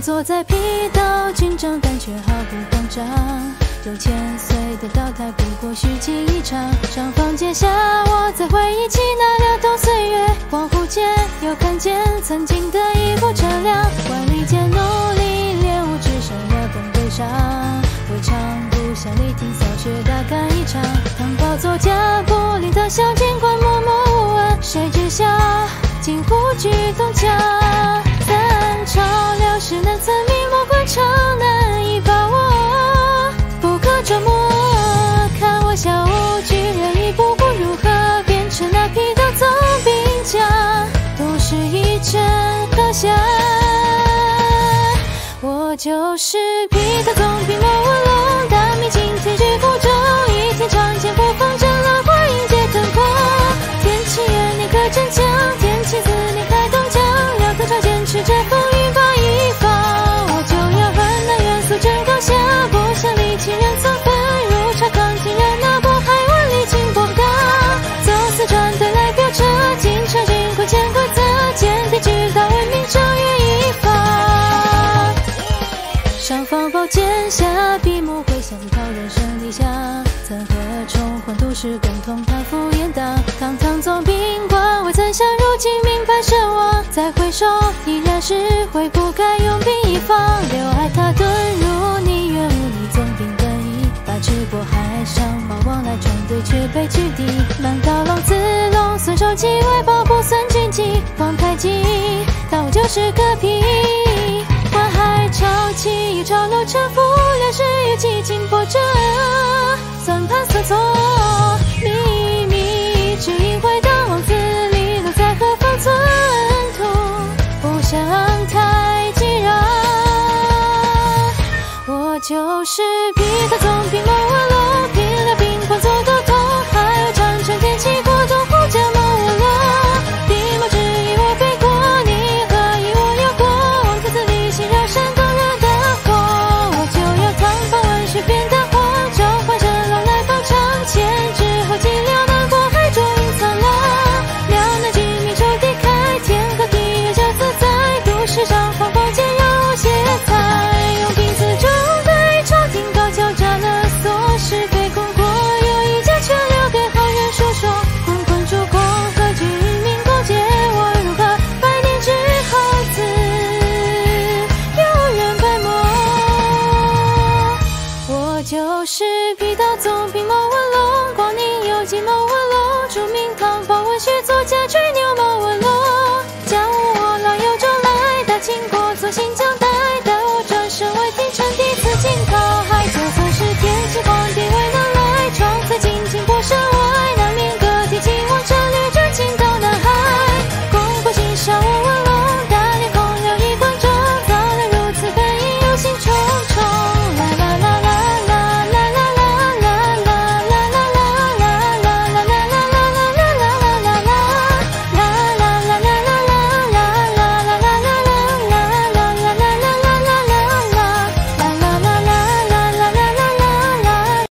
坐在皮道紧张，但却毫不慌张。九千岁的倒台，不过虚惊一场。上房间下，我在回忆起那流动岁月，恍惚间又看见曾经的一部车辆。万里间努力练武，只剩了本悲伤。未尝不想力挺扫，雪大干一场。唐宝作家不灵的小警官默默无闻，谁知晓惊呼举动就是匹刀总兵莫剑下，闭目回想讨人生理想。曾和重焕都市共同攀附严党，堂堂总兵官未曾想，如今名败身亡。再回首，依然是悔不该用兵一方。留爱他遁入泥渊，无你总兵本意。把持过海上，马往来船队却被拒敌。满刀龙子龙，孙手机为保不算军纪。皇太极，刀就是个皮。宦海潮起，沉浮，两世与寂静波折，算盘算错，秘密只因回到王子你落在何方寸土，不想太激攘。我就是世上风光皆有些太，用笔字钟在朝廷高桥扎了锁，是非功过有一家传留给后人说说。滚滚烛光和君明共结我如何？百年之后自有人白墨。我就是皮道总，笔墨文龙，光宁有几墨文龙，朱名堂放文学做家。